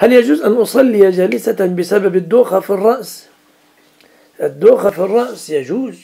هل يجوز أن أصلي جالسة بسبب الدوخة في الرأس؟ الدوخة في الرأس يجوز.